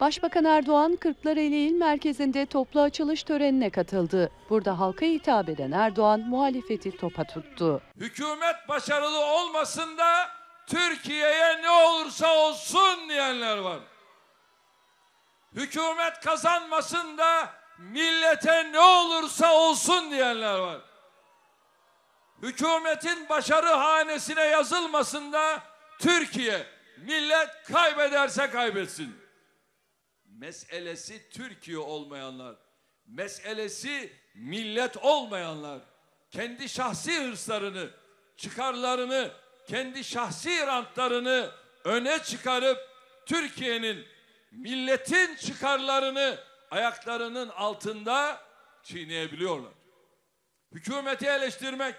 Başbakan Erdoğan Kırklareli İl Merkezi'nde toplu açılış törenine katıldı. Burada halka hitap eden Erdoğan muhalefeti topa tuttu. Hükümet başarılı olmasın da Türkiye'ye ne olursa olsun diyenler var. Hükümet kazanmasın da millete ne olursa olsun diyenler var. Hükümetin başarı hanesine yazılmasın da Türkiye millet kaybederse kaybetsin. Meselesi Türkiye olmayanlar, meselesi millet olmayanlar, kendi şahsi hırslarını, çıkarlarını, kendi şahsi rantlarını öne çıkarıp Türkiye'nin, milletin çıkarlarını ayaklarının altında çiğneyebiliyorlar. Hükümeti eleştirmek,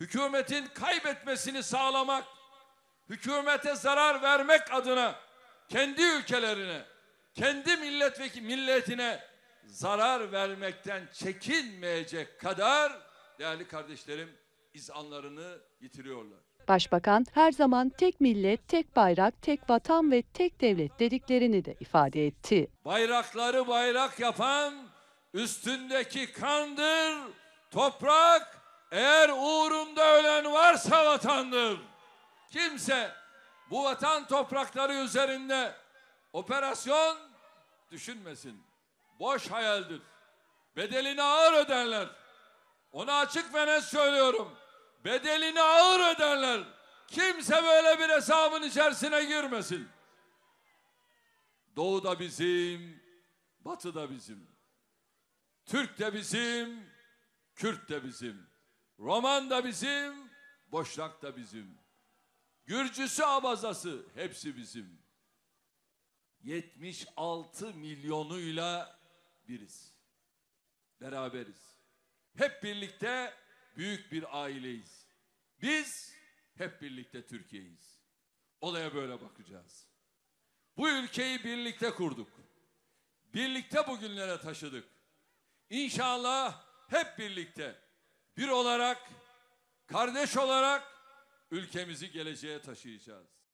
hükümetin kaybetmesini sağlamak, hükümete zarar vermek adına kendi ülkelerine, kendi milletvekili milletine zarar vermekten çekinmeyecek kadar değerli kardeşlerim izanlarını yitiriyorlar. Başbakan her zaman tek millet, tek bayrak, tek vatan ve tek devlet dediklerini de ifade etti. Bayrakları bayrak yapan üstündeki kandır, toprak eğer uğrunda ölen varsa vatandır. Kimse bu vatan toprakları üzerinde operasyon düşünmesin. Boş hayaldir. Bedelini ağır öderler. Onu açık ve net söylüyorum. Bedelini ağır öderler. Kimse böyle bir hesabın içerisine girmesin. Doğu da bizim, batı da bizim. Türk de bizim, Kürt de bizim. Roman da bizim, Boşnak da bizim. Gürcüsü Abazası hepsi bizim. 76 milyonuyla biriz. Beraberiz. Hep birlikte büyük bir aileyiz. Biz hep birlikte Türkiye'yiz. Olaya böyle bakacağız. Bu ülkeyi birlikte kurduk. Birlikte bugünlere taşıdık. İnşallah hep birlikte bir olarak, kardeş olarak ülkemizi geleceğe taşıyacağız.